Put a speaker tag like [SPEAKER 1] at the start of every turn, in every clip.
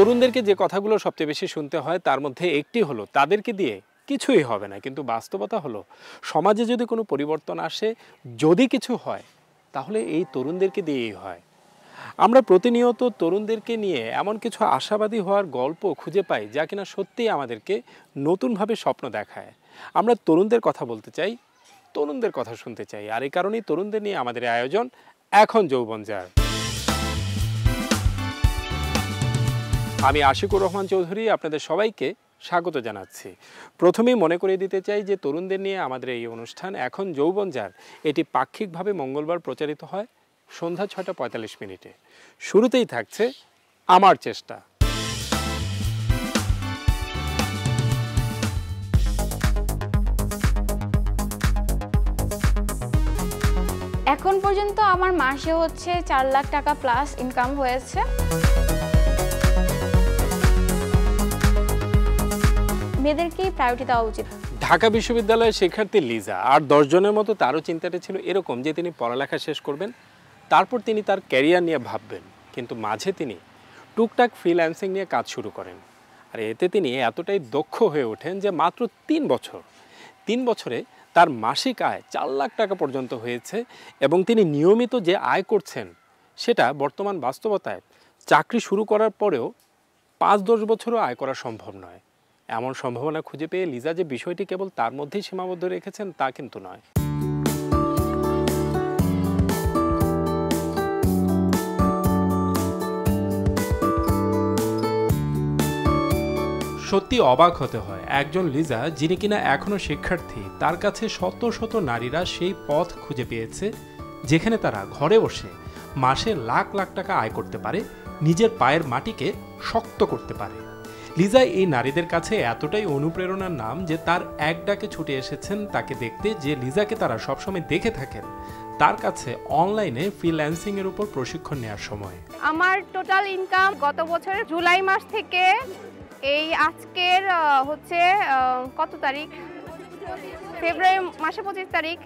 [SPEAKER 1] তরুণদেরকে যে কথাগুলো সবচেয়ে বেশি শুনতে হয়, তার মধ্যে একটি হলো, তাদেরকে দিয়ে কিছুই হবে না। কিন্তু বাস্তবতা হলো, সমাজে যদি কোনো পরিবর্তন আসে, যদি কিছু হয়, তাহলে এই তরুণদেরকে দিয়েই হয়। আমরা প্রতিনিয়ত তরুণদেরকে নিয়ে এমন কিছু আশাবাদী হওয়ার গল্প খুঁজে পাই, যা কিনা সত্যিই আমাদেরকে নতুনভাবে স্বপ্ন দেখায়। আমরা তরুণদের কথা বলতে চাই, তরুণদের কথা শুনতে চাই, আর এই কারণেই তরুণদের নিয়ে আমাদের আয়োজন এখন যৌবন যার। আমি আশিকুর রহমান চৌধুরী আপনাদের সবাইকে স্বাগত জানাচ্ছি। প্রথমেই মনে করিয়ে দিতে চাই যে তরুণদের নিয়ে আমাদের এই অনুষ্ঠান এখন যৌবন যার। এটি পাক্ষিকভাবে মঙ্গলবার প্রচারিত হয় সন্ধ্যা ছটা পঁয়তাল্লিশ মিনিটে। শুরুতেই থাকছে আমার চেষ্টা।
[SPEAKER 2] এখন পর্যন্ত আমার মাসে হচ্ছে চার লাখ টাকা প্লাস ইনকাম হয়েছে। মেয়েদেরকেই প্রায়োরিটি দেওয়া উচিত।
[SPEAKER 1] ঢাকা বিশ্ববিদ্যালয়ের শিক্ষার্থী লিজা আর দশজনের মতো তারও চিন্তাটা ছিল এরকম যে তিনি পড়ালেখা শেষ করবেন, তারপর তিনি তার ক্যারিয়ার নিয়ে ভাববেন। কিন্তু মাঝে তিনি টুকটাক ফ্রিল্যান্সিং নিয়ে কাজ শুরু করেন। আর এতে তিনি এতটাই দক্ষ হয়ে ওঠেন যে মাত্র তিন বছর, তিন বছরে তার মাসিক আয় চার লাখ টাকা পর্যন্ত হয়েছে এবং তিনি নিয়মিত যে আয় করছেন, সেটা বর্তমান বাস্তবতায় চাকরি শুরু করার পরেও পাঁচ দশ বছরও আয় করা সম্ভব নয়। এমন সম্ভাবনা খুঁজে পেয়ে লিজা যে বিষয়টি কেবল তার মধ্যেই সীমাবদ্ধ রেখেছেন, তা কিন্তু নয়। সত্যি অবাক হতে হয়, একজন লিজা যিনি কিনা এখনও শিক্ষার্থী, তার কাছে শত শত নারীরা সেই পথ খুঁজে পেয়েছে, যেখানে তারা ঘরে বসে মাসে লাখ লাখ টাকা আয় করতে পারে, নিজের পায়ের মাটিকে শক্ত করতে পারে। লিজা এই নারীদের কাছে এতটাই অনুপ্রেরণার নাম যে তার এক ডাকে ছুটে এসেছেন তাকে দেখতে যে লিজাকে তারা সবসময় দেখে থাকেন। তার কাছে অনলাইনে ফ্রিল্যান্সিং এর উপর প্রশিক্ষণ নেওয়ার সময়।
[SPEAKER 3] আমার টোটাল ইনকাম গত বছরের জুলাই মাস থেকে এই আজকের হচ্ছে কত তারিখ? ফেব্রুয়ারি মাসে পঁচিশ তারিখ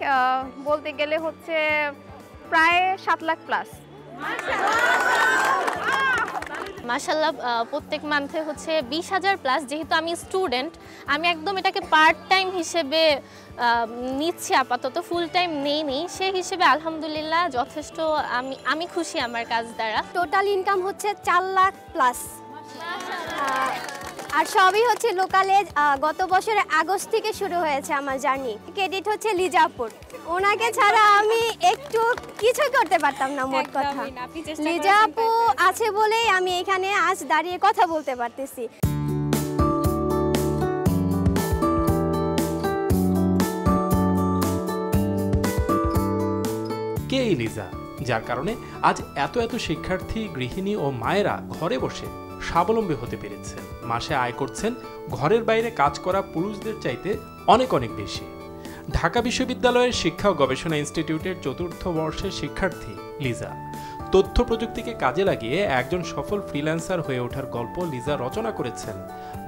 [SPEAKER 3] বলতে গেলে হচ্ছে প্রায় সাত লাখ প্লাস
[SPEAKER 4] মাসাল্লাহ প্রত্যেক মান্থে হচ্ছে বিশ হাজার প্লাস যেহেতু আমি স্টুডেন্ট আমি একদম এটাকে পার্ট টাইম হিসেবে নিচ্ছি আপাতত ফুল টাইম নেই নেই। সে হিসেবে আলহামদুলিল্লাহ যথেষ্ট আমি আমি খুশি আমার কাজ দ্বারা।
[SPEAKER 5] টোটাল ইনকাম হচ্ছে চার লাখ প্লাস আর সবই হচ্ছে লোকালে গত বছরের আগস্ট থেকে শুরু হয়েছে আমার জার্নি ক্রেডিট হচ্ছে লিজাপুর। ওনাকে ছাড়া আমি একটু কিছুই করতে পারতাম না মোট কথা। লিজাপু আছে বলেই আমি এখানে আজ দাঁড়িয়ে কথা বলতে পারতেছি।
[SPEAKER 1] কে লিজা? যার কারণে আজ এত এত শিক্ষার্থী গৃহিণী ও মায়েরা ঘরে বসে স্বাবলম্বী হতে পেরেছেন। মাসে আয় করছেন, ঘরের বাইরে কাজ করা পুরুষদের চাইতে অনেক অনেক বেশি। ঢাকা বিশ্ববিদ্যালয়ের শিক্ষা ও গবেষণা ইনস্টিটিউটের চতুর্থ বর্ষের শিক্ষার্থী, লিজা। তথ্য প্রযুক্তিকে কাজে লাগিয়ে একজন সফল ফ্রিল্যান্সার হয়ে ওঠার গল্প লিজা রচনা করেছেন।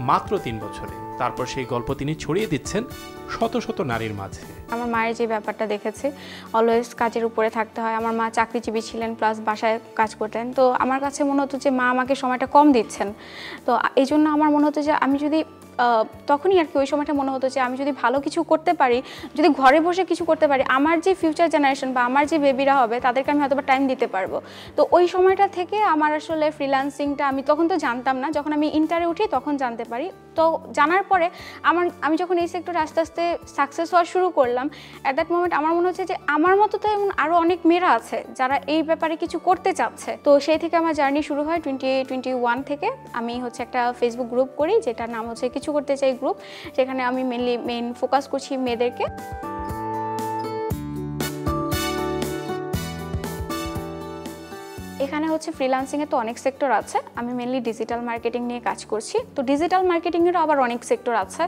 [SPEAKER 1] মাত্র তিন বছরে। তারপর সেই গল্প তিনি ছড়িয়ে দিচ্ছেন শত শত নারীর মাঝে।
[SPEAKER 2] আমার মায়ের যে ব্যাপারটা দেখেছি অলওয়েজ কাজের উপরে থাকতে হয়। আমার মা চাকরিজীবী ছিলেন প্লাস বাসায় কাজ করতেন। তো আমার কাছে মনে হতো যে মা আমাকে সময়টা কম দিচ্ছেন। তো এই জন্য আমার মনে হতো যে আমি যদি তখনই আর কি ওই সময়টা মনে হতো যে আমি যদি ভালো কিছু করতে পারি, যদি ঘরে বসে কিছু করতে পারি, আমার যে ফিউচার জেনারেশন বা আমার যে বেবিরা হবে, তাদেরকে আমি হয়তো টাইম দিতে পারব। তো ওই সময়টা থেকে আমার আসলে ফ্রিলান্সিংটা আমি তখন তো জানতাম না, যখন আমি ইন্টারে উঠি তখন জানতে পারি। তো জানার পরে আমার, আমি যখন এই সেক্টরে আস্তে আস্তে সাকসেস হওয়া শুরু করলাম অ্যাট দ্যাট মোমেন্ট আমার মনে হচ্ছে যে আমার মতো তো এমন আরও অনেক মেয়েরা আছে যারা এই ব্যাপারে কিছু করতে চাচ্ছে। তো সেই থেকে আমার জার্নি শুরু হয় টোয়েন্টি টোয়েন্টি ওয়ান থেকে। আমি হচ্ছে একটা ফেসবুক গ্রুপ করি, যেটার নাম হচ্ছে কিছু করতে চাই গ্রুপ সেখানে আমি মেনলি মেন ফোকাস করছি মেয়েদেরকে। এখানে হচ্ছে ফ্রিল্যান্সিংয়ে তো অনেক সেক্টর আছে। আমি মেনলি ডিজিটাল মার্কেটিং নিয়ে কাজ করছি। তো ডিজিটাল মার্কেটিংয়েরও আবার অনেক সেক্টর আছে।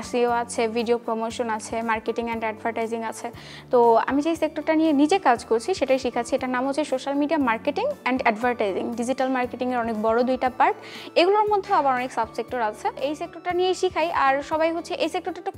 [SPEAKER 2] এসইও আছে ভিডিও প্রমোশন আছে মার্কেটিং অ্যান্ড অ্যাডভার্টাইজিং আছে। তো আমি যেই সেক্টরটা নিয়ে নিজে কাজ করছি, সেটাই শেখাচ্ছি। এটার নাম হচ্ছে social media marketing and advertising digital মার্কেটিংয়ের অনেক বড় দুইটা পার্ট এগুলোর মধ্যে আবার অনেক সাব সেক্টর আছে। এই সেক্টরটা নিয়েই শিখাই। আর সবাই হচ্ছে এই সেক্টরটা একটু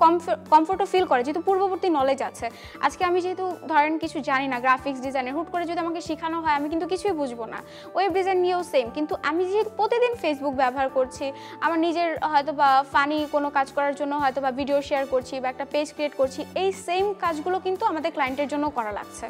[SPEAKER 2] কমফোর্টও ফিল করে, যেহেতু পূর্ববর্তী নলেজ আছে। আজকে আমি যেহেতু ধরেন কিছু জানি না গ্রাফিক্স ডিজাইনের হুট করে যদি আমাকে শেখানো হয়, আমি কিন্তু কিছুই বুঝব আসব না। ওয়েব ডিজাইন নিয়েও সেম কিন্তু আমি যেহেতু প্রতিদিন ফেসবুক ব্যবহার করছি, আমার নিজের হয়তো বা ফানি কোনো কাজ করার জন্য হয়তো বা ভিডিও শেয়ার করছি বা একটা পেজ ক্রিয়েট করছি, এই সেম কাজগুলো কিন্তু আমাদের ক্লায়েন্টের জন্য করা লাগছে।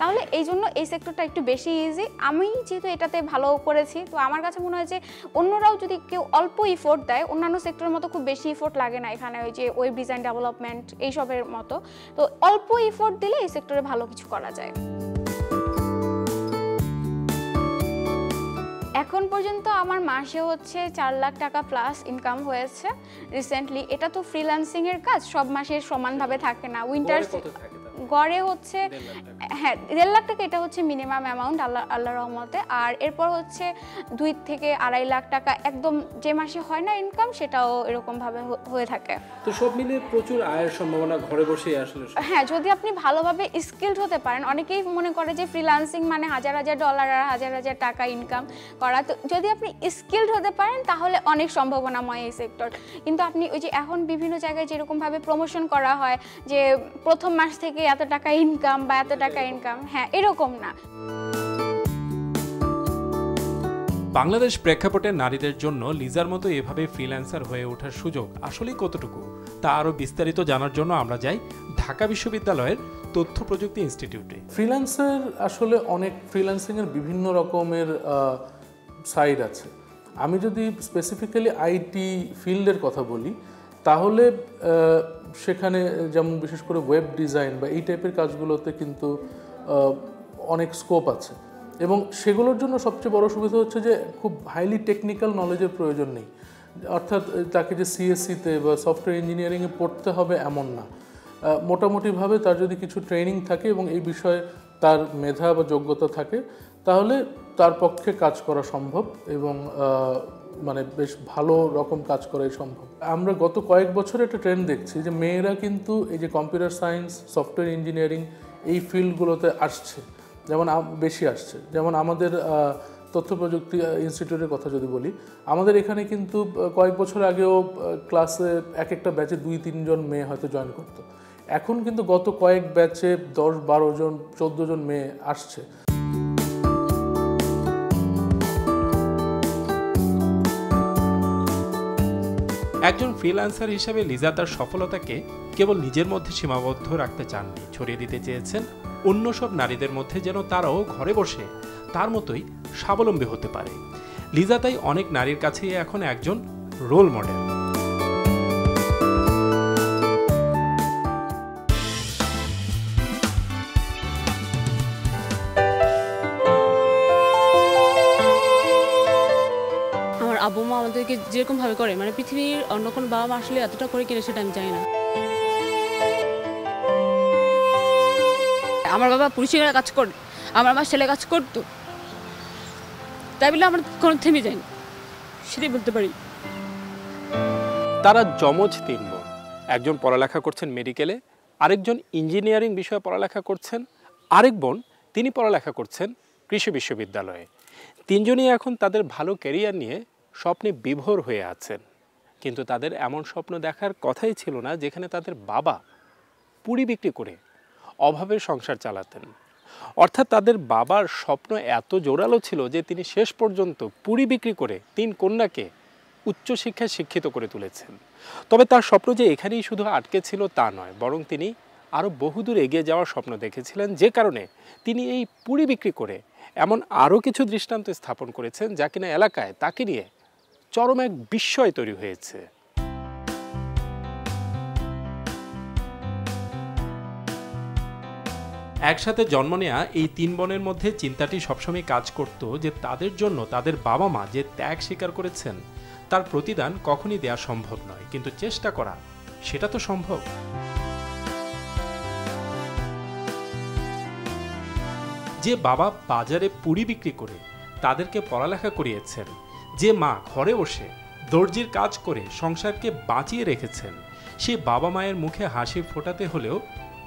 [SPEAKER 2] তাহলে এই জন্য এই সেক্টরটা একটু বেশি ইজি আমি যেহেতু এটাতে ভালো করেছি, তো আমার কাছে মনে হয় যে অন্যরাও যদি কেউ অল্প ইফোর্ট দেয়, অন্যান্য সেক্টরের মতো খুব বেশি ইফোর্ট লাগে না এখানে ওই যে ওয়েব ডিজাইন ডেভেলপমেন্ট এইসবের মতো। তো অল্প ইফোর্ট দিলে এই সেক্টরে ভালো কিছু করা যায়। এখন পর্যন্ত আমার মাসে হচ্ছে চার লাখ টাকা প্লাস ইনকাম হয়েছে রিসেন্টলি এটা তো ফ্রিল্যান্সিংয়ের কাজ সব মাসে সমানভাবে থাকে না। উইন্টার গড়ে হচ্ছে হ্যাঁ দেড় লাখ টাকা এটা হচ্ছে মিনিমাম অ্যামাউন্ট আল্লাহ আল্লাহ রহমতে। আর এরপর হচ্ছে দুই থেকে আড়াই লাখ টাকা একদম যে মাসে হয় না ইনকাম সেটাও এরকমভাবে হয়ে থাকে।
[SPEAKER 1] তো সব মিলিয়ে প্রচুর আয়ের সম্ভাবনা ঘরে বসেই আসলে
[SPEAKER 2] হ্যাঁ যদি আপনি ভালোভাবে স্কিলড হতে পারেন অনেকেই মনে করে যে ফ্রিল্যান্সিং মানে হাজার হাজার ডলার আর হাজার হাজার টাকা ইনকাম করা। তো যদি আপনি স্কিলড হতে পারেন তাহলে অনেক সম্ভাবনাময় এই সেক্টর কিন্তু আপনি ওই যে এখন বিভিন্ন জায়গায় যেরকমভাবে প্রমোশন করা হয় যে প্রথম মাস থেকে এত টাকা ইনকাম বা এত টাকা ইনকাম হ্যাঁ এরকম না।
[SPEAKER 1] বাংলাদেশ প্রেক্ষাপটে নারীদের জন্য লিজার মতো এভাবে ফ্রিল্যান্সার হয়ে ওঠার সুযোগ আসলেই কতটুকু তা আরও বিস্তারিত জানার জন্য আমরা যাই ঢাকা বিশ্ববিদ্যালয়ের তথ্য প্রযুক্তি ইনস্টিটিউটে
[SPEAKER 6] ফ্রিল্যান্সের আসলে অনেক ফ্রিল্যান্সিংয়ের বিভিন্ন রকমের সাইড আছে। আমি যদি স্পেসিফিক্যালি আইটি ফিল্ডের কথা বলি তাহলে সেখানে যেমন বিশেষ করে ওয়েব ডিজাইন বা এই টাইপের কাজগুলোতে কিন্তু অনেক স্কোপ আছে। এবং সেগুলোর জন্য সবচেয়ে বড় সুবিধা হচ্ছে যে, খুব হাইলি টেকনিক্যাল নলেজের প্রয়োজন নেই। অর্থাৎ তাকে যে সিএসসিতে বা সফটওয়্যার ইঞ্জিনিয়ারিংয়ে পড়তে হবে এমন না। মোটামুটিভাবে তার যদি কিছু ট্রেনিং থাকে এবং এই বিষয়ে তার মেধা বা যোগ্যতা থাকে, তাহলে তার পক্ষে কাজ করা সম্ভব এবং মানে বেশ ভালো রকম কাজ করাই সম্ভব। আমরা গত কয়েক বছর একটা ট্রেন্ড দেখছি যে মেয়েরা কিন্তু এই যে কম্পিউটার সায়েন্স সফটওয়্যার ইঞ্জিনিয়ারিং এই ফিল্ডগুলোতে আসছে, যেমন বেশি আসছে। যেমন আমাদের তথ্য প্রযুক্তি ইনস্টিটিউটের কথা যদি বলি, আমাদের এখানে কিন্তু কয়েক বছর আগেও ক্লাসে এক একটা ব্যাচে দুই তিনজন মেয়ে হয়তো জয়েন করতো। এখন কিন্তু গত কয়েক ব্যাচে দশ বারো জন, চোদ্দ জন মেয়ে আসছে।
[SPEAKER 1] একজন ফ্রিল্যান্সার হিসেবে লিজা তার সফলতাকে কেবল নিজের মধ্যে সীমাবদ্ধ রাখতে চাননি, ছড়িয়ে দিতে চেয়েছেন অন্য সব নারীদের মধ্যে যেন তারাও ঘরে বসে তার মতোই স্বাবলম্বী হতে পারে। লিজা তাই অনেক নারীর কাছেই এখন একজন রোল মডেল
[SPEAKER 7] মা আমাদেরকে যেরকম ভাবে করে মানে পৃথিবীর অন্য কোনো বাবা মা আসলে এতটা করে কিনা সেটা আমি জানি না। আমার বাবা পুলিশের কাজ করে, আমার মা ছেলে কাজ করতো। তাই বলে আমার কোনো থেমে যায়নি সেটাই বলতে পারি।
[SPEAKER 1] তারা যমজ তিন বোন। একজন পড়ালেখা করছেন মেডিকেলে, আরেকজন ইঞ্জিনিয়ারিং বিষয়ে পড়ালেখা করছেন, আরেক বোন তিনি পড়ালেখা করছেন কৃষি বিশ্ববিদ্যালয়ে। তিনজনই এখন তাদের ভালো ক্যারিয়ার নিয়ে স্বপ্নে বিভোর হয়ে আছেন। কিন্তু তাদের এমন স্বপ্ন দেখার কথাই ছিল না যেখানে তাদের বাবা পুরি বিক্রি করে অভাবের সংসার চালাতেন। অর্থাৎ তাদের বাবার স্বপ্ন এত জোরালো ছিল যে তিনি শেষ পর্যন্ত পুরি বিক্রি করে তিন কন্যাকে উচ্চশিক্ষায় শিক্ষিত করে তুলেছেন। তবে তার স্বপ্ন যে এখানেই শুধু আটকে ছিল তা নয়, বরং তিনি আরও বহুদূর এগিয়ে যাওয়ার স্বপ্ন দেখেছিলেন যে কারণে তিনি এই পুরি বিক্রি করে এমন আরও কিছু দৃষ্টান্ত স্থাপন করেছেন যা কিনা এলাকায় তাকে নিয়ে চরম এক বিস্ময় তৈরি হয়েছে। একসাথে জন্ম নেয়া এই তিন বোনের মধ্যে চিন্তাটি সবসময় কাজ করত যে তাদের জন্য তাদের বাবা মা যে ত্যাগ স্বীকার করেছেন, তার প্রতিদান কখনই দেয়া সম্ভব নয়। কিন্তু চেষ্টা করা, সেটা তো সম্ভব। যে বাবা বাজারে পুরি বিক্রি করে তাদেরকে পড়ালেখা করিয়েছেন যে মা ঘরে বসে দর্জির কাজ করে সংসারকে বাঁচিয়ে রেখেছেন, সে বাবা মায়ের মুখে হাসি ফোটাতে হলেও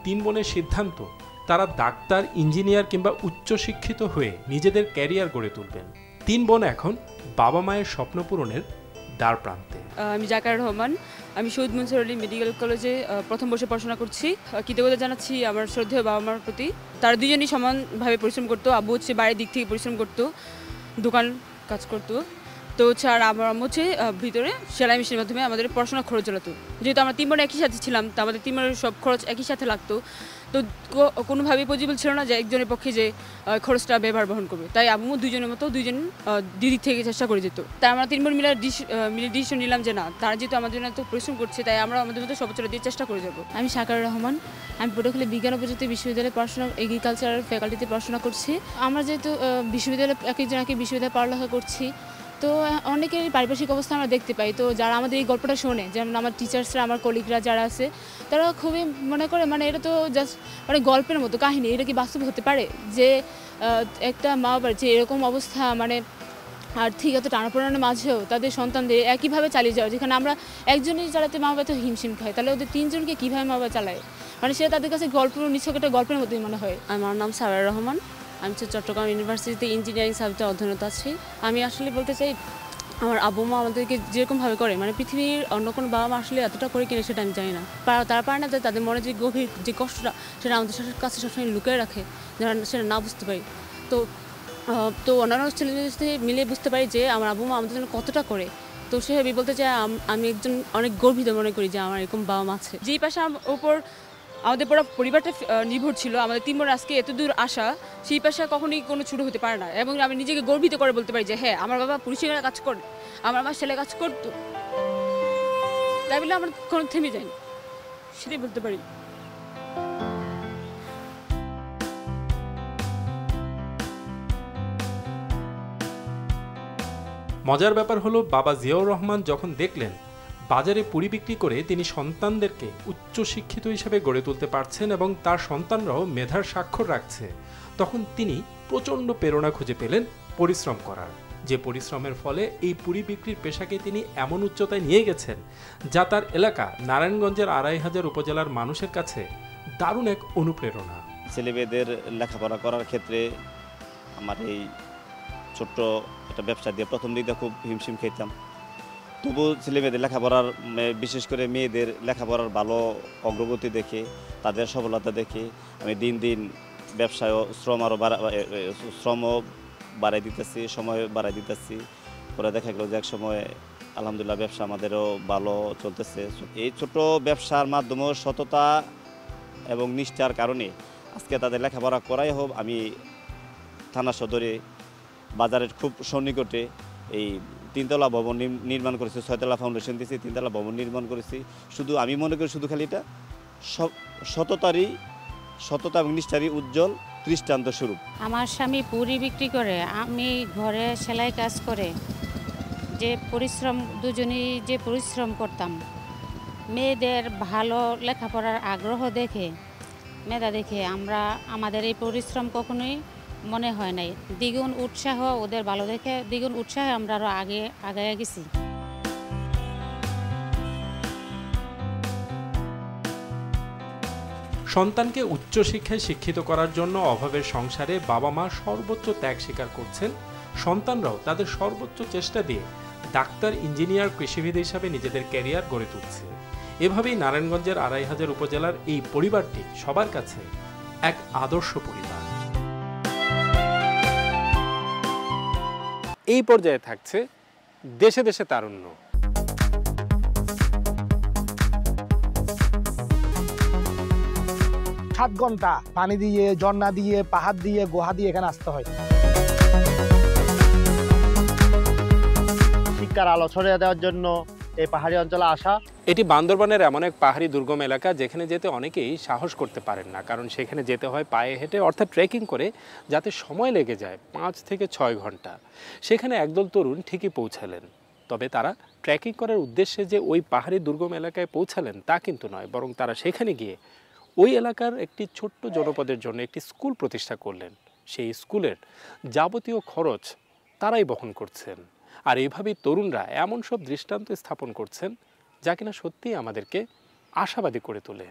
[SPEAKER 1] তিন বোনের সিদ্ধান্ত, তারা ডাক্তার, ইঞ্জিনিয়ার কিংবা উচ্চশিক্ষিত হয়ে নিজেদের ক্যারিয়ার গড়ে তুলবেন। তিন বোন এখন বাবা মায়ের স্বপ্ন পূরণের দ্বার প্রান্তে।
[SPEAKER 7] আমি জাকার রহমান, আমি শহীদ মনসুর আলী মেডিকেল কলেজে প্রথম বর্ষে পড়াশোনা করছি। কৃতজ্ঞতা জানাচ্ছি আমার শ্রদ্ধেয় বাবা মার প্রতি। তারা দুজনই সমানভাবে পরিশ্রম করতো, আব্বু হচ্ছে বাড়ির দিক থেকে পরিশ্রম করতো, দোকান কাজ করতো। তো হচ্ছে আর আমার হচ্ছে ভিতরে সেলাই মেশিনের মাধ্যমে আমাদের পড়াশোনা খরচ চালাতো। যেহেতু আমরা তিনবার একই সাথে ছিলাম, তো আমাদের তিন বোনের সব খরচ একই সাথে লাগতো। তো কোনোভাবেই পজিবল ছিল না যে একজনের পক্ষে যে খরচটা ব্যবহার বহন করবে। তাই আম্মু দুজনের মতো দুজন দিদির থেকে চেষ্টা করে যেত। তাই আমরা তিনবার মিলে মিলে ডিসিশন নিলাম যে না, তারা যেহেতু আমাদের জন্য এত পরিশ্রম করছে, তাই আমরা আমাদের মতো সর্বোচ্চ দিয়ে চেষ্টা করে যাব।
[SPEAKER 8] আমি সাকার রহমান, আমি পটুয়াখালী বিজ্ঞান ও প্রযুক্তি বিশ্ববিদ্যালয়ে পড়াশোনা এগ্রিকালচার ফ্যাকাল্টিতে পড়াশোনা করছি। আমরা যেহেতু বিশ্ববিদ্যালয়ে এক একজন এক এক বিশ্ববিদ্যালয়ে পড়ালেখা করছি তো অনেকের পারিপার্শ্বিক অবস্থা আমরা দেখতে পাই। তো, যারা আমাদের এই গল্পটা শোনে, যেমন আমার টিচার্সরা আমার কলিগরা যারা আছে, তারা খুবই মনে করে মানে এটা তো জাস্ট মানে গল্পের মতো কাহিনী, এটা কি বাস্তব হতে পারে? যে একটা মা বাবার যে এরকম অবস্থা মানে আর্থিক এত টানাপোড়ানোর মাঝেও তাদের সন্তানদের একইভাবে চালিয়ে যাওয়া, যেখানে আমরা একজনই চালাতে মা বাবা তো হিমশিম খায়, তাহলে ওদের তিনজনকে কীভাবে মা বাবা চালায়? মানে সেটা তাদের কাছে গল্প, নিছক একটা গল্পের মতোই মনে হয়।
[SPEAKER 7] আমার নাম সাবের রহমান। আমি হচ্ছে চট্টগ্রাম ইউনিভার্সিটিতে ইঞ্জিনিয়ারিং সাবজেক্টে অধ্যয়নত আছি। আমি আসলে বলতে চাই, আমার আব্বু মা আমাদেরকে যেরকমভাবে করে মানে পৃথিবীর অন্য কোনো বাবা মা আসলে এতটা করে কিনে সেটা আমি জানি না। তারা পারে না যে তাদের মনে যে গভীর যে কষ্টটা সেটা আমাদের কাছে সবসময় লুকিয়ে রাখে, যারা সেটা না বুঝতে পারি। তো তো অন্যান্য ছেলেদের সাথে মিলে বুঝতে পারি যে আমার আব্বু মা আমাদের জন্য কতটা করে। তো সেভাবে বলতে চাই, আম- একজন অনেক গর্বিত মনে করি যে আমার এরকম বাবা মা আছে। যেই পাশে উপর আমাদের পুরো পরিবারটা নির্ভর ছিল। আমাদের তিন বোন আজকে এত দূর আসা, সেই পেশা কখনোই কোনো ছোটো হতে পারে না। এবং আমি নিজেকে গর্বিত করে বলতে পারি যে হ্যাঁ আমার বাবা পুলিশের কাজ করে আমার মা ছেলে কাজ করতো। তাই বলে আমার কোনো থেমে যায়নি সেটাই বলতে পারি।
[SPEAKER 1] মজার ব্যাপার হলো, বাবা জিয়াউর রহমান যখন দেখলেন বাজারে পুরি বিক্রি করে তিনি সন্তানদেরকে উচ্চশিক্ষিত হিসেবে গড়ে তুলতে পারছেন এবং তার সন্তানরাও মেধার স্বাক্ষর রাখছে। তখন তিনি প্রচণ্ড প্রেরণা খুঁজে পেলেন পরিশ্রম করার। যে পরিশ্রমের ফলে এই পুরি বিক্রির পেশাকে তিনি এমন উচ্চতায় নিয়ে গেছেন, যা তার এলাকা নারায়ণগঞ্জের আড়াই হাজার উপজেলার মানুষের কাছে দারুণ এক অনুপ্রেরণা।
[SPEAKER 9] ছেলেমেয়েদের লেখাপড়া করার ক্ষেত্রে আমার এই ছোট্ট একটা ব্যবসা দিয়ে প্রথম দিকে খুব হিমশিম খেতাম। তবু ছেলেমেয়েদের লেখাপড়ার বিশেষ করে মেয়েদের লেখাপড়ার ভালো অগ্রগতি দেখে, তাদের সফলতা দেখে, আমি দিন দিন ব্যবসায় শ্রম আরও বাড়া শ্রমও বাড়াই দিতেছি সময় বাড়াই দিতেছি। পরে দেখা গেল যে এক সময় আলহামদুলিল্লাহ ব্যবসা আমাদেরও ভালো চলতেছে। এই ছোট ব্যবসার মাধ্যমেও সততা এবং নিষ্ঠার কারণে আজকে তাদের লেখাপড়া করাই হোক, আমি থানা সদরে বাজারের খুব সন্নিকটে এই তিনতলা ভবন নির্মাণ করেছি, ছয়তলা ফাউন্ডেশন দিয়েছি, তিনতলা ভবন নির্মাণ করেছি। শুধু আমি মনে করি শুধু খালি এটা সততারই, সততা এবং নিষ্ঠারই উজ্জ্বল দৃষ্টান্ত স্বরূপ।
[SPEAKER 10] আমার স্বামী পুরি বিক্রি করে, আমি ঘরে সেলাই কাজ করে, যে পরিশ্রম, দুজনেই যে পরিশ্রম করতাম। মেয়েদের ভালো লেখাপড়ার আগ্রহ দেখে, মেধা দেখে আমরা, আমাদের এই পরিশ্রম কখনোই মনে হয় নাই। দ্বিগুণ উৎসাহ ওদের ভালো দেখে দ্বিগুণ উৎসাহে আমরা আরও আগে আগে গেছি।
[SPEAKER 1] সন্তানকে উচ্চশিক্ষায় শিক্ষিত করার জন্য অভাবের সংসারে বাবা মা সর্বোচ্চ ত্যাগ স্বীকার করছেন। সন্তানরাও তাদের সর্বোচ্চ চেষ্টা দিয়ে ডাক্তার, ইঞ্জিনিয়ার, কৃষিবিদ হিসাবে নিজেদের ক্যারিয়ার গড়ে তুলছে। এভাবেই নারায়ণগঞ্জের আড়াই হাজার উপজেলার এই পরিবারটি সবার কাছে এক আদর্শ পরিবার। এই পর্যায়ে থাকছে দেশে দেশে তারুণ্য।
[SPEAKER 11] সাত ঘণ্টা পানি দিয়ে, ঝর্ণা দিয়ে, পাহাড় দিয়ে, গুহা দিয়ে এখানে আসতে হয়।
[SPEAKER 12] শিক্ষার আলো ছড়িয়ে দেওয়ার জন্য এই পাহাড়ি অঞ্চলে আসা।
[SPEAKER 1] এটি বান্দরবানের এমন এক পাহাড়ি দুর্গম এলাকা যেখানে যেতে অনেকেই সাহস করতে পারেন না, কারণ সেখানে যেতে হয় পায়ে হেঁটে, অর্থাৎ ট্রেকিং করে, যাতে সময় লেগে যায় পাঁচ থেকে ছয় ঘণ্টা। সেখানে একদল তরুণ ঠিকই পৌঁছালেন। তবে তারা ট্রেকিং করার উদ্দেশ্যে যে ওই পাহাড়ি দুর্গম এলাকায় পৌঁছালেন তা কিন্তু নয়, বরং তারা সেখানে গিয়ে ওই এলাকার একটি ছোট্ট জনপদের জন্য একটি স্কুল প্রতিষ্ঠা করলেন। সেই স্কুলের যাবতীয় খরচ তারাই বহন করছেন। আর এইভাবেই তরুণরা এমন সব দৃষ্টান্ত স্থাপন করছেন যা কিনা সত্যিই আমাদেরকে আশাবাদী করে তোলে।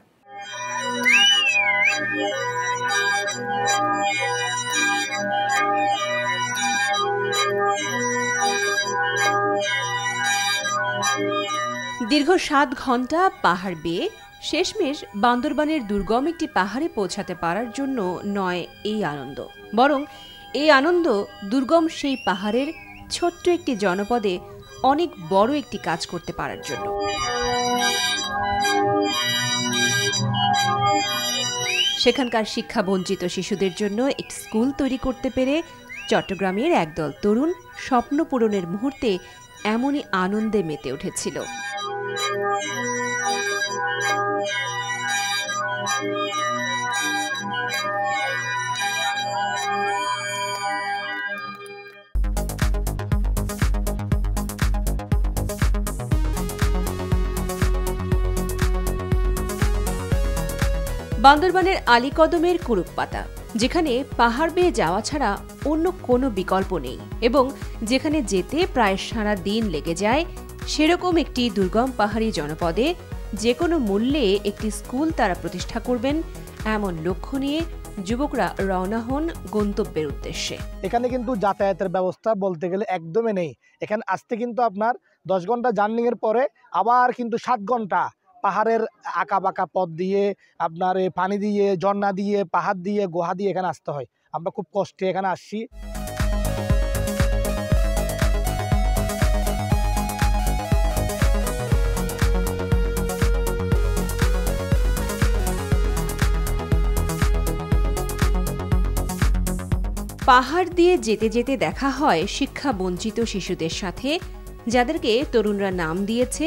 [SPEAKER 13] দীর্ঘ সাত ঘণ্টা পাহাড় বেয়ে শেষমেশ বান্দরবানের দুর্গম একটি পাহাড়ে পৌঁছাতে পারার জন্য নয় এই আনন্দ। বরং এই আনন্দ দুর্গম সেই পাহাড়ের ছোট্ট একটি জনপদে অনেক বড় একটি কাজ করতে পারার জন্য। সেখানকার শিক্ষা বঞ্চিত শিশুদের জন্য একটি স্কুল তৈরি করতে পেরে চট্টগ্রামের একদল তরুণ স্বপ্ন পূরণের মুহূর্তে এমনই আনন্দে মেতে উঠেছিল। বান্দরবানের আলীকদমের কুরুক পাতা যেখানে পাহাড় বেয়ে যাওয়া ছাড়া অন্য কোনো বিকল্প নেই এবং যেখানে যেতে প্রায় সারা দিন লেগে যায়, সেরকম একটি দুর্গম পাহাড়ি জনপদে যে কোনো মূল্যে একটি স্কুল তারা প্রতিষ্ঠা করবেন, এমন লক্ষ্য নিয়ে যুবকরা রওনা হন গন্তব্যের উদ্দেশ্যে।
[SPEAKER 11] এখানে কিন্তু যাতায়াতের ব্যবস্থা বলতে গেলে একদমই নেই। এখানে আসতে কিন্তু আপনার দশ ঘণ্টা জার্নিং এর পরে আবার কিন্তু সাত ঘণ্টা পাহাড়ের আঁকা বাঁকা পথ দিয়ে, আপনার পানি দিয়ে, ঝর্ণা দিয়ে, পাহাড় দিয়ে, গুহা দিয়ে এখানে আসতে হয়। আমরা খুব কষ্টে এখানে আসছি।
[SPEAKER 13] পাহাড় দিয়ে যেতে যেতে দেখা হয় শিক্ষা বঞ্চিত শিশুদের সাথে, যাদেরকে তরুণরা নাম দিয়েছে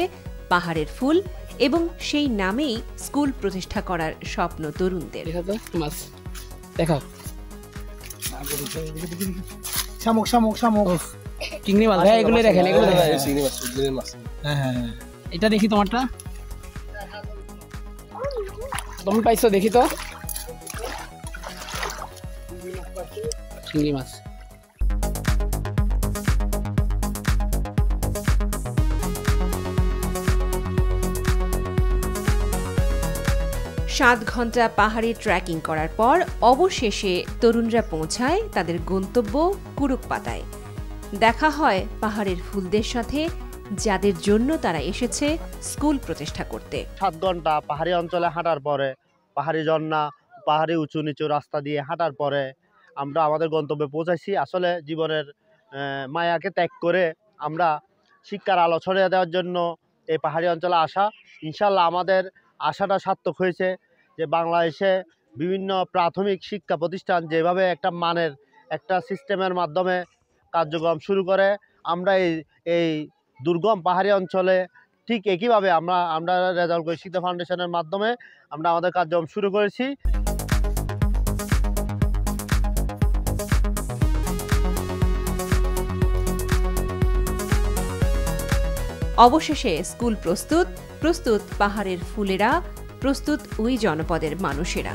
[SPEAKER 13] পাহাড়ের ফুল। এবং সেই নামেই স্কুল প্রতিষ্ঠা করার স্বপ্ন তরুণদের।
[SPEAKER 14] মাছ।
[SPEAKER 11] শামুক শামুক শামুক।
[SPEAKER 14] চিংড়ি মাছ। হ্যাঁ এগুলো দেখেন এগুলো
[SPEAKER 15] চিংড়ি মাছ মাছ।
[SPEAKER 14] হ্যাঁ হ্যাঁ হ্যাঁ। এটা দেখি তোমারটা। তুমি পাইছো দেখি তো। চিংড়ি মাছ।
[SPEAKER 13] সাত ঘণ্টা পাহাড়ে ট্রেকিং করার পর অবশেষে তরুণরা পৌঁছায় তাদের গন্তব্য কুরুক পাতায় দেখা হয় পাহাড়ের ফুলদের সাথে, যাদের জন্য তারা এসেছে স্কুল প্রতিষ্ঠা করতে।
[SPEAKER 12] সাত ঘণ্টা পাহাড়ি অঞ্চলে হাঁটার পরে, পাহাড়ি ঝর্ণা, পাহাড়ি উঁচু নিচু রাস্তা দিয়ে হাঁটার পরে আমরা আমাদের গন্তব্যে পৌঁছাইছি। আসলে জীবনের মায়াকে ত্যাগ করে আমরা শিক্ষার আলো ছড়িয়ে দেওয়ার জন্য এই পাহাড়ি অঞ্চলে আসা। ইনশাল্লাহ আমাদের আশাটা সার্থক হয়েছে যে বাংলাদেশে বিভিন্ন প্রাথমিক শিক্ষা প্রতিষ্ঠান যেভাবে একটা মানের একটা সিস্টেমের মাধ্যমে কার্যক্রম শুরু করে, আমরা এই এই দুর্গম পাহাড়ি অঞ্চলে ঠিক একইভাবে আমরা আমরা রেজাল্ট করে শিক্ষা ফাউন্ডেশনের মাধ্যমে আমরা আমাদের কার্যক্রম শুরু করেছি।
[SPEAKER 13] অবশেষে স্কুল প্রস্তুত প্রস্তুত পাহাড়ের ফুলেরা প্রস্তুত ওই জনপদের মানুষেরা।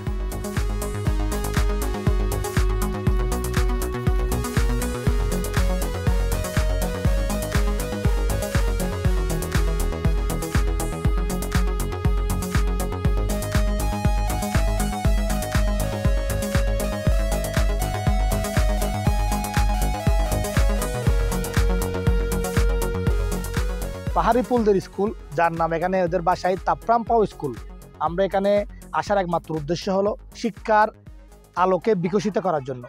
[SPEAKER 11] পুলদের স্কুল, যার নাম এখানে ওদের বাসায় তাপরাম পাও স্কুল। আমরা এখানে আসার একমাত্র উদ্দেশ্য হলো শিক্ষার আলোকে বিকশিত করার জন্য।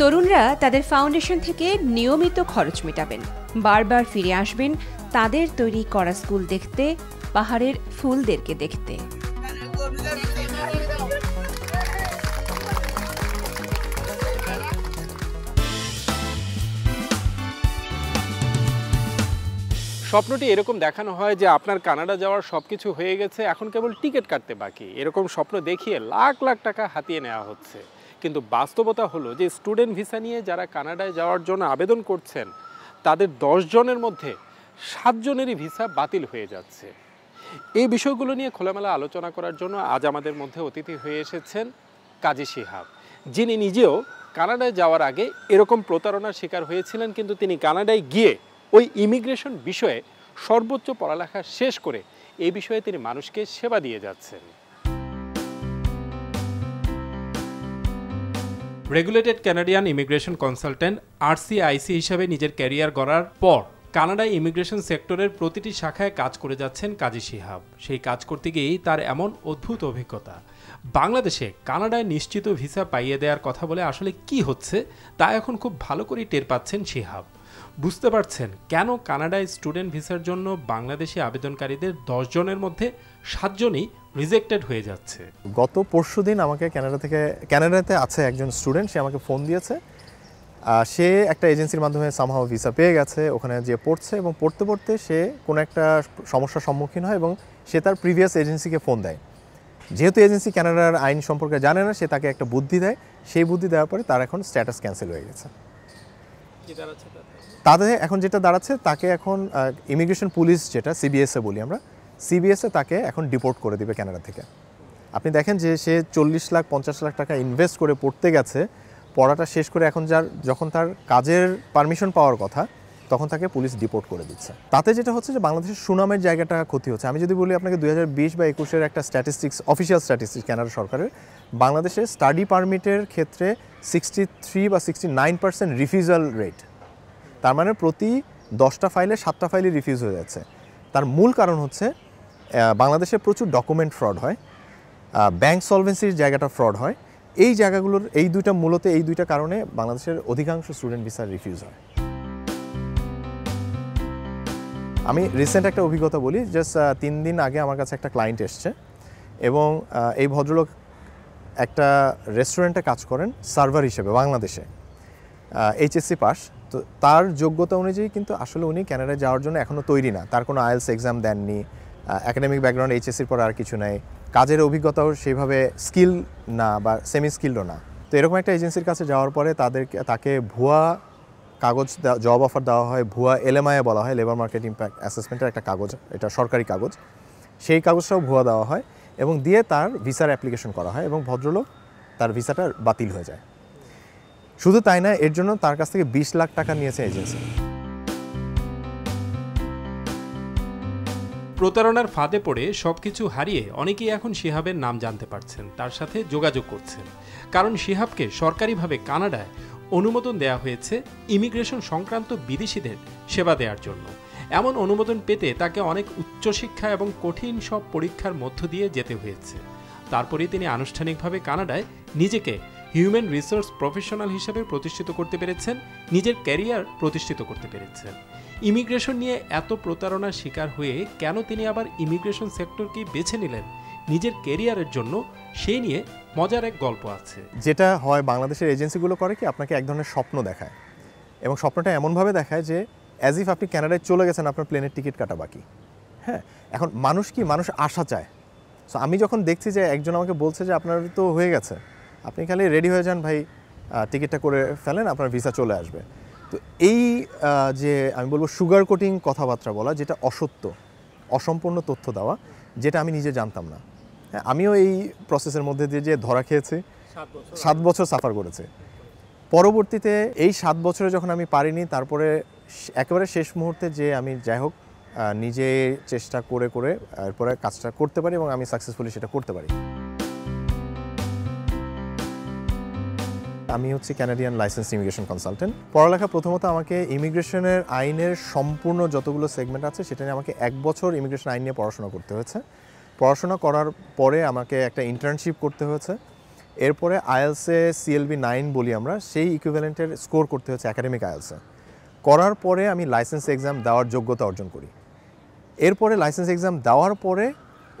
[SPEAKER 13] তরুণরা তাদের ফাউন্ডেশন থেকে নিয়মিত খরচ মেটাবেন। বারবার ফিরে আসবেন তাদের তৈরি করা স্কুল দেখতে, পাহাড়ের ফুলদেরকে দেখতে।
[SPEAKER 1] স্বপ্নটি এরকম দেখানো হয় যে আপনার কানাডা যাওয়ার সব কিছু হয়ে গেছে, এখন কেবল টিকিট কাটতে বাকি। এরকম স্বপ্ন দেখিয়ে লাখ লাখ টাকা হাতিয়ে নেওয়া হচ্ছে। কিন্তু বাস্তবতা হলো যে স্টুডেন্ট ভিসা নিয়ে যারা কানাডায় যাওয়ার জন্য আবেদন করছেন, তাদের জনের মধ্যে সাতজনেরই ভিসা বাতিল হয়ে যাচ্ছে। এই বিষয়গুলো নিয়ে খোলামেলা আলোচনা করার জন্য আজ আমাদের মধ্যে অতিথি হয়ে এসেছেন কাজী শিহাব। যিনি নিজেও কানাডায় যাওয়ার আগে এরকম প্রতারণার শিকার হয়েছিলেন, কিন্তু তিনি কানাডায় গিয়ে ওই ইমিগ্রেশন বিষয়ে সর্বোচ্চ পড়ালেখা শেষ করে এই বিষয়ে তিনি মানুষকে সেবা দিয়ে যাচ্ছেন। Regulated Canadian immigration consultant, RCIC হিসাবে নিজের ক্যারিয়ার গড়ার পর কানাডায় ইমিগ্রেশন সেক্টরের প্রতিটি শাখায় কাজ করে যাচ্ছেন কাজী শিহাব। সেই কাজ করতে গিয়েই তার এমন অদ্ভুত অভিজ্ঞতা। বাংলাদেশে কানাডায় নিশ্চিত ভিসা পাইয়ে দেওয়ার কথা বলে আসলে কি হচ্ছে তা এখন খুব ভালো করেই টের পাচ্ছেন শিহাব। বুঝতে পারছেন কেন কানাডায় স্টুডেন্ট ভিসার জন্য বাংলাদেশি আবেদনকারীদের দশ জনের মধ্যে সাতজনই রিজেক্টেড হয়ে যাচ্ছে?
[SPEAKER 15] গত পরশু দিন আমাকে কানাডা থেকে কানাডাতে আছে একজন স্টুডেন্ট সে আমাকে ফোন দিয়েছে। সে একটা এজেন্সির মাধ্যমে সামহাও ভিসা পেয়ে গেছে ওখানে যে পড়ছে এবং পড়তে পড়তে সে কোনো একটা সমস্যার সম্মুখীন হয় এবং সে তার প্রিভিয়াস এজেন্সিকে ফোন দেয়। যেহেতু এজেন্সি কানাডার আইন সম্পর্কে জানে না সে তাকে একটা বুদ্ধি দেয়। সেই বুদ্ধি দেওয়ার পরে তার এখন স্ট্যাটাস ক্যান্সেল হয়ে গেছে। তাদের এখন যেটা দাঁড়াচ্ছে, তাকে এখন ইমিগ্রেশন পুলিশ যেটা সিবিএসএ বলি আমরা সিবিএসএ তাকে এখন ডিপোর্ট করে দিবে কানাডা থেকে। আপনি দেখেন যে সে চল্লিশ লাখ, পঞ্চাশ লাখ টাকা ইনভেস্ট করে পড়তে গেছে, পড়াটা শেষ করে এখন যার, যখন তার কাজের পারমিশন পাওয়ার কথা, তখন তাকে পুলিশ ডিপোর্ট করে দিচ্ছে। তাতে যেটা হচ্ছে যে বাংলাদেশের সুনামের জায়গাটা ক্ষতি হচ্ছে। আমি যদি বলি আপনাকে দু হাজার বিশ বা একুশের একটা স্ট্যাটিস্টিক্স অফিসিয়াল স্ট্যাটিস্টিক্স ক্যানাডা সরকারের, বাংলাদেশে স্টাডি পারমিটের ক্ষেত্রে সিক্সটি থ্রি বা sixty nine percent refusal rate তার মানে প্রতি দশটা ফাইলে সাতটা ফাইলে রিফিউজ হয়ে যাচ্ছে। তার মূল কারণ হচ্ছে বাংলাদেশে প্রচুর ডকুমেন্ট ফ্রড হয় ব্যাংক সলভেন্সির জায়গাটা ফ্রড হয়। এই জায়গাগুলোর, এই দুইটা মূলত, এই দুইটা কারণে বাংলাদেশের অধিকাংশ স্টুডেন্ট ভিসা রিফিউজ হয়। আমি রিসেন্ট একটা অভিজ্ঞতা বলি জাস্ট তিন দিন আগে আমার কাছে একটা ক্লায়েন্ট এসছে এবং এই ভদ্রলোক একটা রেস্টুরেন্টে কাজ করেন সার্ভার হিসেবে, বাংলাদেশে এইচএসসি পাস। তো তার যোগ্যতা অনুযায়ী কিন্তু আসলে উনি ক্যানাডায় যাওয়ার জন্য এখনও তৈরি না। তার কোনো আইএলস এক্সাম দেননি একাডেমিক ব্যাকগ্রাউন্ড এইচএসসির পর আর কিছু নাই। কাজের অভিজ্ঞতাও সেইভাবে স্কিল না বা সেমি স্কিলডও না। তো এরকম একটা এজেন্সির কাছে যাওয়ার পরে তাদেরকে, তাকে ভুয়া কাগজ জব অফার দেওয়া হয়, ভুয়া এলএমআই বলা হয় লেবার মার্কেট ইম্প্যাক্ট অ্যাসেসমেন্টের একটা কাগজ, এটা সরকারি কাগজ। সেই কাগজটাও ভুয়া দেওয়া হয় এবং দিয়ে তার ভিসার অ্যাপ্লিকেশন করা হয় এবং ভদ্রলোক তার ভিসাটা বাতিল হয়ে যায়। শুধু তাই না, এর জন্য তার কাছ থেকে বিশ লাখ টাকা নিয়েছে এজেন্সি।
[SPEAKER 1] প্রতারণার ফাঁদে পড়ে সবকিছু হারিয়ে অনেকেই এখন শিহাবের নাম জানতে পারছেন, তার সাথে যোগাযোগ করছেন। কারণ শিহাবকে সরকারিভাবে কানাডায় অনুমোদন দেওয়া হয়েছে ইমিগ্রেশন সংক্রান্ত বিদেশিদের সেবা দেওয়ার জন্য। এমন অনুমোদন পেতে তাকে অনেক উচ্চশিক্ষা এবং কঠিন সব পরীক্ষার মধ্য দিয়ে যেতে হয়েছে। তারপরেই তিনি আনুষ্ঠানিকভাবে কানাডায় নিজেকে হিউম্যান রিসোর্স প্রফেশনাল হিসেবে প্রতিষ্ঠিত করতে পেরেছেন, নিজের ক্যারিয়ার প্রতিষ্ঠিত করতে পেরেছেন। ইমিগ্রেশন নিয়ে এত প্রতারণার শিকার হয়ে কেন তিনি আবার ইমিগ্রেশন সেক্টরকেই বেছে নিলেন? নিজের ক্যারিয়ারের জন্য সেই নিয়ে মজার এক গল্প আছে।
[SPEAKER 15] যেটা হয় বাংলাদেশের এজেন্সিগুলো করে কি, আপনাকে এক ধরনের স্বপ্ন দেখায় এবং স্বপ্নটা এমনভাবে দেখায় যে অ্যাজ ইফ আপনি ক্যানাডায় চলে গেছেন, আপনার প্লেনের টিকিট কাটা বাকি। হ্যাঁ এখন মানুষ কি, মানুষ আশা চায়। সো আমি যখন দেখছি যে একজন আমাকে বলছে যে, আপনার তো হয়ে গেছে। আপনি খালি রেডি হয়ে যান ভাই টিকিটটা করে ফেলেন আপনার ভিসা চলে আসবে। তো এই যে আমি বলব সুগার কোটিং কথাবার্তা বলা যেটা অসত্য অসম্পূর্ণ তথ্য দেওয়া যেটা আমি নিজে জানতাম না। হ্যাঁ আমিও এই প্রসেসের মধ্যে দিয়ে যে ধরা খেয়েছি সাত বছর। সাফার করেছে। পরবর্তীতে এই সাত বছরে যখন আমি পারিনি তারপরে একেবারে শেষ মুহূর্তে যে আমি যাই হোক নিজে চেষ্টা করে করে এরপরে কাজটা করতে পারি এবং আমি সাকসেসফুলি সেটা করতে পারি। আমি হচ্ছে ক্যানাডিয়ান লাইসেন্স ইমিগ্রেশন কনসালটেন্ট পড়ালেখা প্রথমত আমাকে ইমিগ্রেশনের আইনের সম্পূর্ণ যতগুলো সেগমেন্ট আছে, সেটা নিয়ে আমাকে এক বছর ইমিগ্রেশন আইন নিয়ে পড়াশোনা করতে হয়েছে। পড়াশোনা করার পরে আমাকে একটা ইন্টার্নশিপ করতে হয়েছে। এরপরে আইএলসে সিএলবি নাইন বলি আমরা, সেই ইকুইভ্যালেন্টের স্কোর করতে হচ্ছে একাডেমিক আইএলসে করার পরে আমি লাইসেন্স এক্সাম দেওয়ার যোগ্যতা অর্জন করি। এরপরে লাইসেন্স এক্সাম দেওয়ার পরে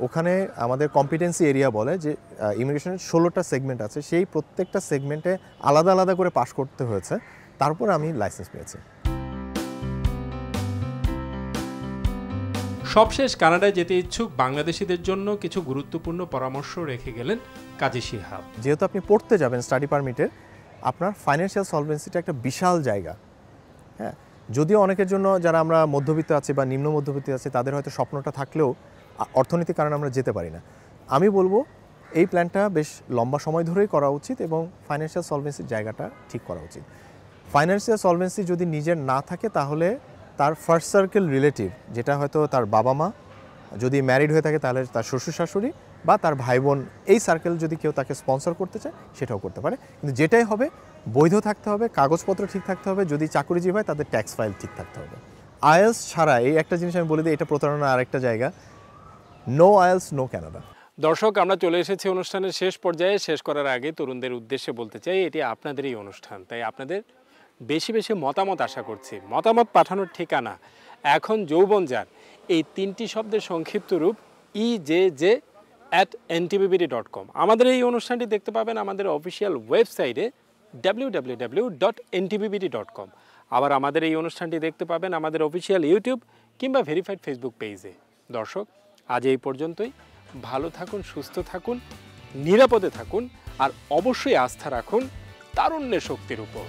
[SPEAKER 15] ওখানে আমাদের কম্পিটেন্সি এরিয়া বলে যে ইমিগ্রেশনের ষোলোটা সেগমেন্ট আছে। সেই প্রত্যেকটা সেগমেন্টে আলাদা আলাদা করে পাশ করতে হয়েছে। তারপর আমি লাইসেন্স পেয়েছি।
[SPEAKER 1] সবশেষ কানাডায় যেতে ইচ্ছুক বাংলাদেশিদের জন্য কিছু গুরুত্বপূর্ণ পরামর্শ রেখে গেলেন কাজী শিহাব।
[SPEAKER 15] যেহেতু আপনি পড়তে যাবেন স্টাডি পারমিটে আপনার ফাইন্যান্সিয়াল সলভেন্সিটা একটা বিশাল জায়গা। হ্যাঁ যদিও অনেকের জন্য যারা আমরা মধ্যবিত্ত আছি বা নিম্ন মধ্যবিত্ত আছি তাদের হয়তো স্বপ্নটা থাকলেও অর্থনীতির কারণে আমরা যেতে পারি না। আমি বলব এই প্ল্যানটা বেশ লম্বা সময় ধরেই করা উচিত এবং ফাইন্যান্সিয়াল সলভেন্সির জায়গাটা ঠিক করা উচিত। ফাইন্যান্সিয়াল সলভেন্সি যদি নিজের না থাকে, তাহলে তার ফার্স্ট সার্কেল রিলেটিভ যেটা হয়তো তার বাবা মা, যদি ম্যারিড হয়ে থাকে, তাহলে তার শ্বশুর শাশুড়ি বা তার ভাই বোন এই সার্কেল যদি কেউ তাকে স্পন্সর করতে চায়, সেটাও করতে পারে। কিন্তু যেটাই হবে, বৈধ থাকতে হবে, কাগজপত্র ঠিক থাকতে হবে, যদি চাকরিজীবী হয়, তাদের ট্যাক্স ফাইল ঠিক থাকতে হবে। আয়েলস ছাড়া, এই একটা জিনিস আমি বলে দিই, এটা প্রতারণা আরেকটা জায়গা। নো আয়েলস নো ক্যানাডা
[SPEAKER 1] দর্শক, আমরা চলে এসেছি অনুষ্ঠানের শেষ পর্যায়ে। শেষ করার আগে তরুণদের উদ্দেশ্যে বলতে চাই, এটি আপনাদেরই অনুষ্ঠান। তাই আপনাদের বেশি বেশি মতামত আশা করছি। মতামত পাঠানোর ঠিকানা এখন যৌবন যার। এই তিনটি শব্দের সংক্ষিপ্ত রূপ E J J at NTBBD dot com আমাদের এই অনুষ্ঠানটি দেখতে পাবেন আমাদের অফিসিয়াল ওয়েবসাইটে W W W dot NTBBD dot com আবার আমাদের এই অনুষ্ঠানটি দেখতে পাবেন আমাদের অফিসিয়াল ইউটিউব কিংবা ভেরিফাইড ফেসবুক পেজে। দর্শক, আজ এই পর্যন্তই। ভালো থাকুন সুস্থ থাকুন নিরাপদে থাকুন আর অবশ্যই আস্থা রাখুন তারুণ্যের শক্তির উপর।